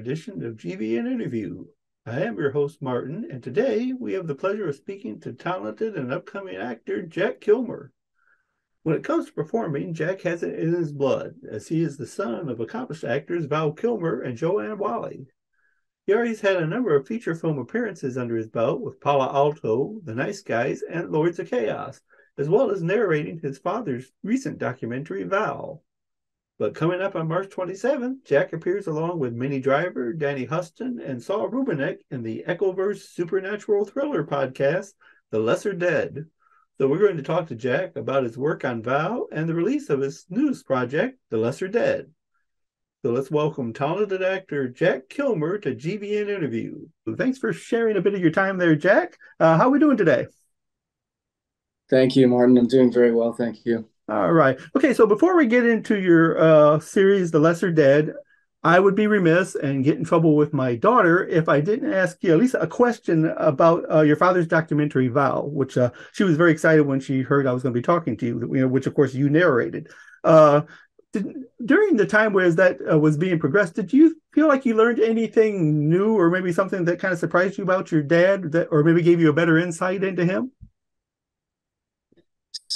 edition of GVN Interview. I am your host, Martin, and today we have the pleasure of speaking to talented and upcoming actor Jack Kilmer. When it comes to performing, Jack has it in his blood, as he is the son of accomplished actors Val Kilmer and Joanne Whalley. He already had a number of feature film appearances under his belt with Palo Alto, The Nice Guys, and Lords of Chaos, as well as narrating his father's recent documentary, Val. But coming up on March 27th, Jack appears along with Minnie Driver, Danny Huston, and Saul Rubinek in the Echoverse Supernatural Thriller podcast, The Lesser Dead. So we're going to talk to Jack about his work on Val and the release of his newest project, The Lesser Dead. So let's welcome talented actor Jack Kilmer to GVN Interview. Thanks for sharing a bit of your time there, Jack. Uh, how are we doing today? Thank you, Martin. I'm doing very well. Thank you. All right. Okay. So before we get into your uh, series, The Lesser Dead, I would be remiss and get in trouble with my daughter if I didn't ask you least a question about uh, your father's documentary, Val, which uh, she was very excited when she heard I was going to be talking to you, you know, which of course you narrated. Uh, did, during the time where that uh, was being progressed, did you feel like you learned anything new or maybe something that kind of surprised you about your dad that, or maybe gave you a better insight into him?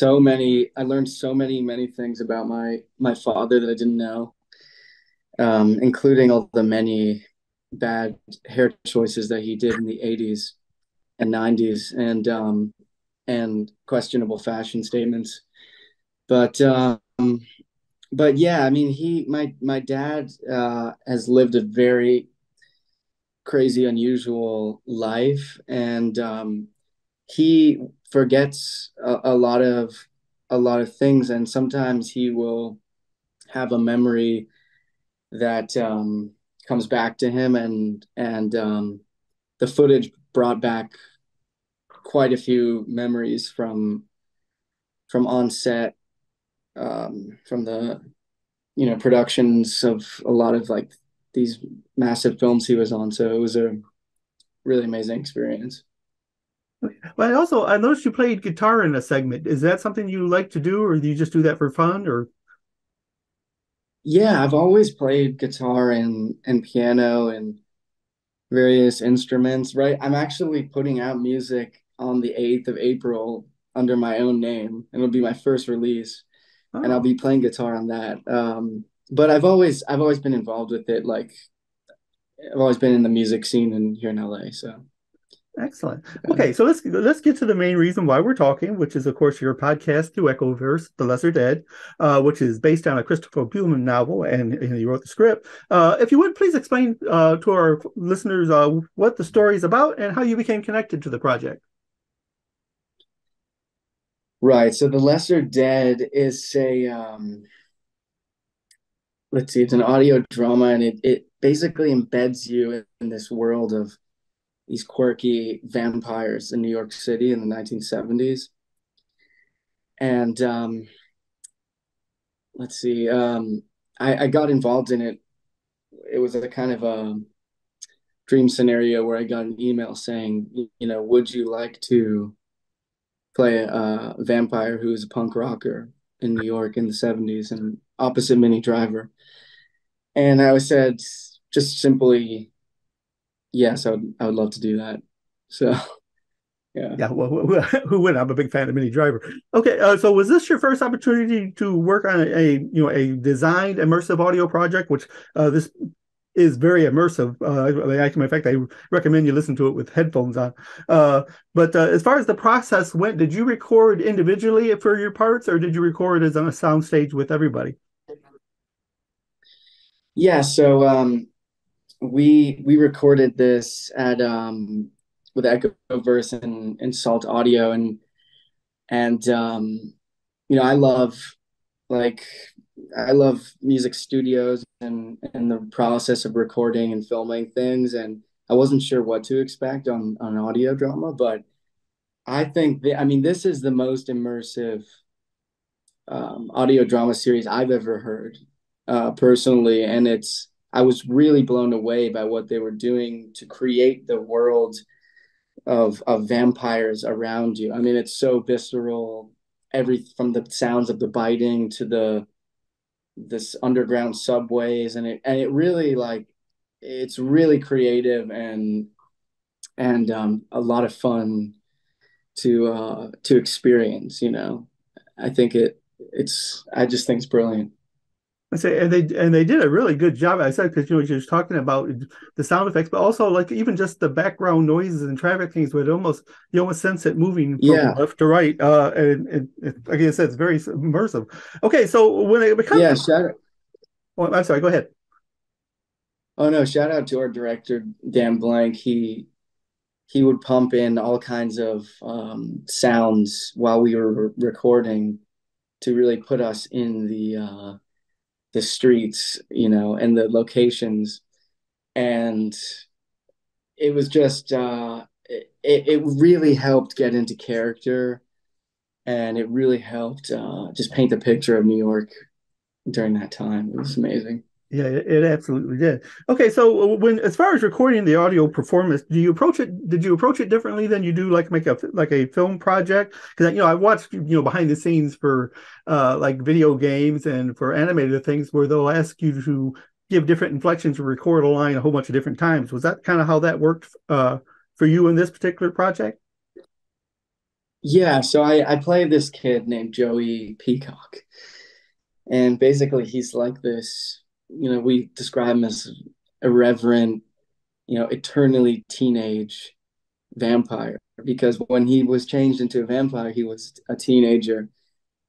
So many i learned so many many things about my my father that i didn't know um, including all the many bad hair choices that he did in the 80s and 90s and um, and questionable fashion statements. But um, but yeah i mean he my my dad uh, has lived a very crazy unusual life. And um, he forgets a, a lot of a lot of things and sometimes he will have a memory that um, comes back to him and and um, the footage brought back quite a few memories from from on set um, from the you know productions of a lot of like these massive films he was on. So it was a really amazing experience but also, I noticed you played guitar in a segment. Is that something you like to do, or do you just do that for fun? Or yeah, I've always played guitar and and piano and various instruments. Right, I'm actually putting out music on the eighth of April under my own name. And it'll be my first release, oh. and I'll oh. be playing guitar on that. Um, but I've always I've always been involved with it. Like I've always been in the music scene in here in LA. So Excellent. Okay, so let's let's get to the main reason why we're talking, which is of course your podcast, The Echoverse, The Lesser Dead, uh, which is based on a Christopher Buehlman novel, and, and you wrote the script. Uh, if you would please explain uh, to our listeners uh, what the story is about and how you became connected to the project. Right. So The Lesser Dead is a um, let's see, it's an audio drama, and it it basically embeds you in this world of these quirky vampires in New York City in the 1970s. And um, let's see, um, I, I got involved in it. It was a kind of a dream scenario where I got an email saying, you know, would you like to play a vampire who is a punk rocker in New York in the 70s and opposite Minnie Driver? And I said, just simply yes, I would, I would love to do that. So, yeah. Yeah. Well, who, who would? I'm a big fan of Minnie Driver. Okay. Uh, so, was this your first opportunity to work on a, a you know a designed immersive audio project, which uh, this is very immersive. Uh, actually, in fact, I recommend you listen to it with headphones on. Uh, but uh, as far as the process went, did you record individually for your parts, or did you record as on a soundstage with everybody? Yeah. So um, we we recorded this at um with Echoverse and, and Salt Audio and and um you know I love like I love music studios and and the process of recording and filming things. And I wasn't sure what to expect on on audio drama but I think the, I mean this is the most immersive um, audio drama series I've ever heard uh, personally. And it's I was really blown away by what they were doing to create the world of of vampires around you. I mean, it's so visceral. Every from the sounds of the biting to the this underground subways, and it and it really like it's really creative and and um, a lot of fun to uh, to experience. You know, I think it it's I just think it's brilliant. I say, and they and they did a really good job. I said because you know you're talking about the sound effects, but also like even just the background noises and traffic things, where it almost you almost sense it moving from yeah. left to right. Uh, and, and, and like I said, it's very immersive. Okay, so when it becomes yeah, shout out. Oh, I'm sorry. Go ahead. Oh no! Shout out to our director Dan Blank. He he would pump in all kinds of um, sounds while we were recording to really put us in the uh, the streets, you know, and the locations. And it was just, uh, it, it really helped get into character and it really helped uh, just paint the picture of New York during that time. It was amazing. Yeah, it, absolutely did. Okay, so when as far as recording the audio performance, do you approach it? Did you approach it differently than you do like make a like a film project? Because you know I watched you know behind the scenes for uh, like video games and for animated things where they'll ask you to give different inflections or record a line a whole bunch of different times. Was that kind of how that worked uh, for you in this particular project? Yeah, so I I play this kid named Joey Peacock, and basically he's like this you know, we describe him as irreverent, you know, eternally teenage vampire because when he was changed into a vampire, he was a teenager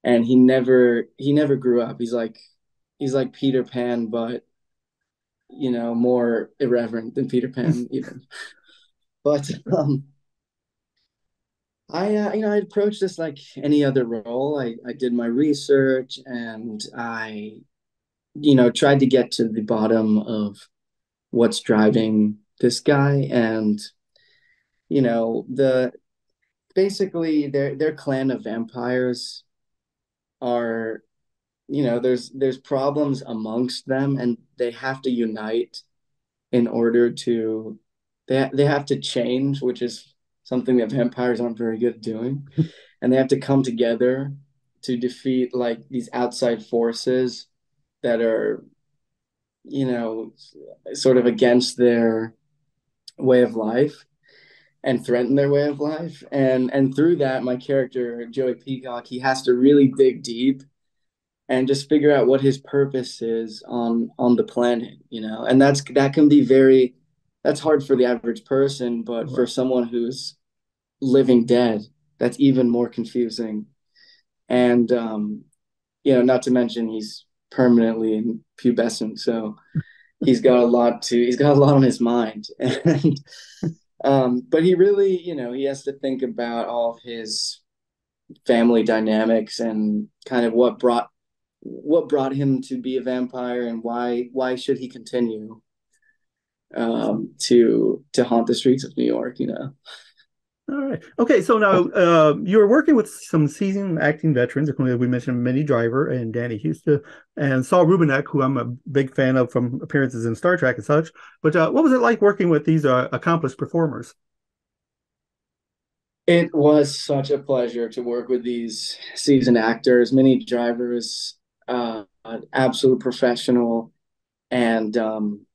and he never he never grew up. He's like he's like Peter Pan, but you know, more irreverent than Peter Pan even. but um I, uh, you know, I approached this like any other role. I, I did my research and I you know, tried to get to the bottom of what's driving this guy and you know, the basically their their clan of vampires are you know, there's there's problems amongst them and they have to unite in order to they they have to change, which is something that vampires aren't very good at doing. and they have to come together to defeat like these outside forces that are you know sort of against their way of life and threaten their way of life. And and through that my character joey peacock he has to really dig deep and just figure out what his purpose is on on the planet you know? And that's that can be very that's hard for the average person but for someone who's living dead that's even more confusing. And um you know not to mention he's permanently pubescent. So he's got a lot to he's got a lot on his mind. And um, but he really, you know, he has to think about all of his family dynamics and kind of what brought what brought him to be a vampire and why why should he continue um, to to haunt the streets of New York, you know. All right. Okay. So now uh, you're working with some seasoned acting veterans, including we mentioned Minnie Driver and Danny Huston and Saul Rubinek, who I'm a big fan of from appearances in Star Trek and such. But uh, what was it like working with these uh, accomplished performers? It was such a pleasure to work with these seasoned actors. Minnie Driver is uh, an absolute professional, and um,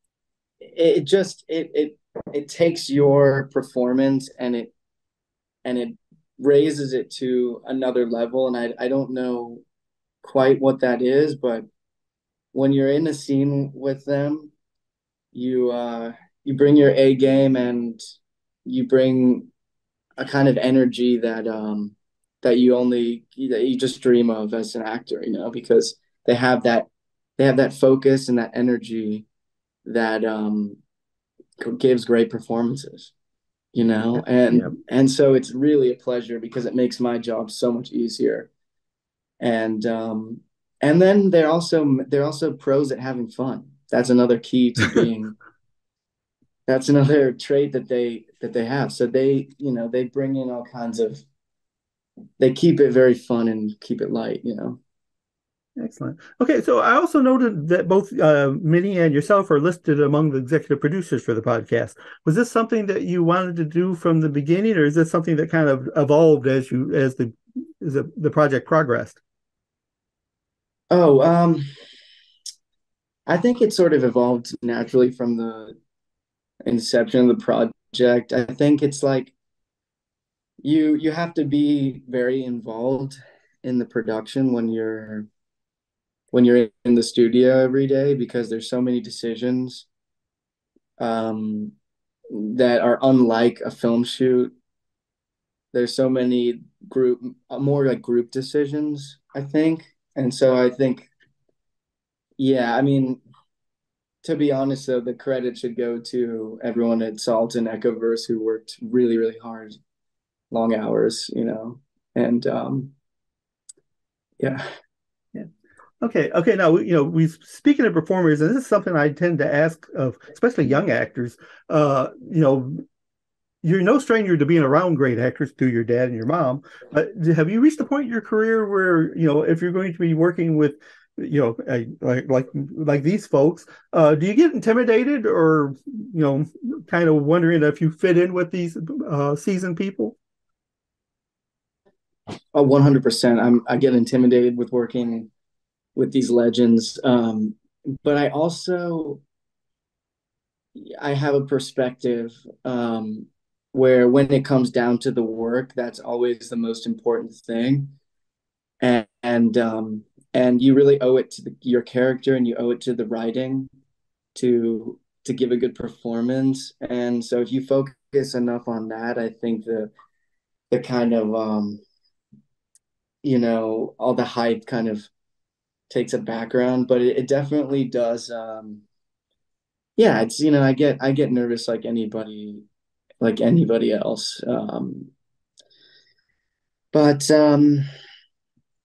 it just it it it takes your performance and it and it raises it to another level. And I, I don't know quite what that is, but when you're in a scene with them, you uh, you bring your A game and you bring a kind of energy that um, that you only that you just dream of as an actor, you know, because they have that they have that focus and that energy that um, gives great performances you know? And yeah. and so it's really a pleasure because it makes my job so much easier. And um and then they're also they're also pros at having fun. That's another key to being that's another trait that they that they have. So they you know they bring in all kinds of they keep it very fun and keep it light you know Excellent. Okay, so I also noted that both uh, Minnie and yourself are listed among the executive producers for the podcast. Was this something that you wanted to do from the beginning, or is this something that kind of evolved as you as the as the, the project progressed? Oh, um, I think it sort of evolved naturally from the inception of the project. I think it's like you you have to be very involved in the production when you're when you're in the studio every day because there's so many decisions um, that are unlike a film shoot. There's so many group more like group decisions, I think. And so I think yeah, I mean to be honest though, the credit should go to everyone at Salt and Echoverse who worked really, really hard, long hours, you know. And um yeah. Yeah. Okay. Okay. Now, you know, we speaking of performers, and this is something I tend to ask of, especially young actors. Uh, you know, you're no stranger to being around great actors through your dad and your mom. But have you reached the point in your career where you know if you're going to be working with you know like like like these folks uh do you get intimidated or you know kind of wondering if you fit in with these uh seasoned people oh 100% i'm i get intimidated with working with these legends. Um but i also i have a perspective um where when it comes down to the work that's always the most important thing. And, and um and you really owe it to the, your character and you owe it to the writing to to give a good performance. And so if you focus enough on that i think the the kind of um you know all the hype kind of takes a background but it, it definitely does um yeah it's you know i get i get nervous like anybody like anybody else um but um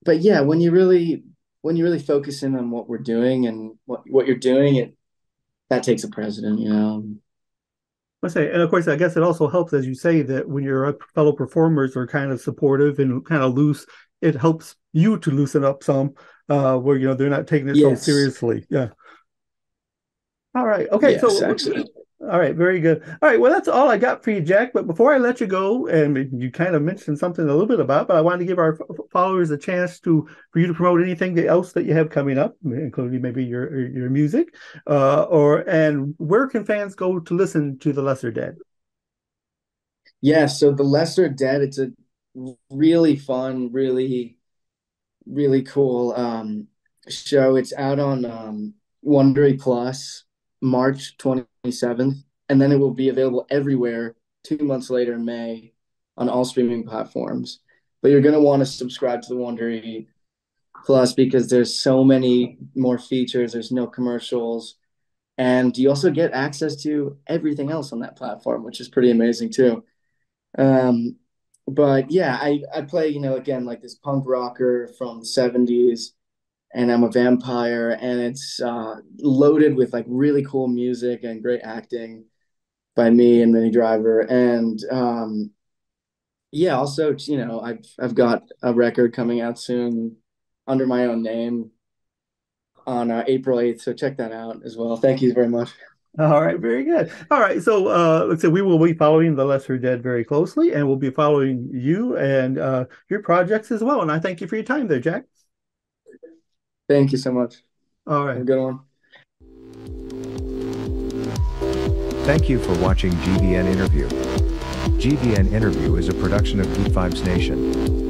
but yeah when you really when you really focus in on what we're doing and what, what you're doing, it that takes a president, you know. I say, and of course, I guess it also helps, as you say, that when your fellow performers are kind of supportive and kind of loose, it helps you to loosen up some, uh, where you know they're not taking it yes. so seriously. Yeah. All right. Okay. Yes, so actually. All right, very good. All right, well, that's all I got for you, Jack. But before I let you go, and you kind of mentioned something a little bit about, but I wanted to give our followers a chance to for you to promote anything else that you have coming up, including maybe your your music, uh, or and where can fans go to listen to the Lesser Dead? Yeah, so the Lesser Dead, it's a really fun, really, really cool um, show. It's out on um, Wondery Plus March 27th, and then it will be available everywhere two months later in May on all streaming platforms. But you're going to want to subscribe to the Wondery Plus because there's so many more features. There's no commercials, and you also get access to everything else on that platform, which is pretty amazing too. Um, but yeah, I I play you know again like this punk rocker from the '70s and I'm a vampire, and it's uh, loaded with like really cool music and great acting by me and Minnie Driver, and um, yeah, also you know I've I've got a record coming out soon under my own name on uh, April 8th, so check that out as well. Thank you very much. All right, very good. All right, so uh, let's say we will be following the Lesser Dead very closely, and we'll be following you and uh, your projects as well. And I thank you for your time there, Jack. Thank you so much. All right. Good one. Thank you for watching GVN Interview. GVN Interview is a production of Geek Vibes Nation.